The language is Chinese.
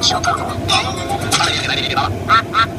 小胖虎。二爷来，你别。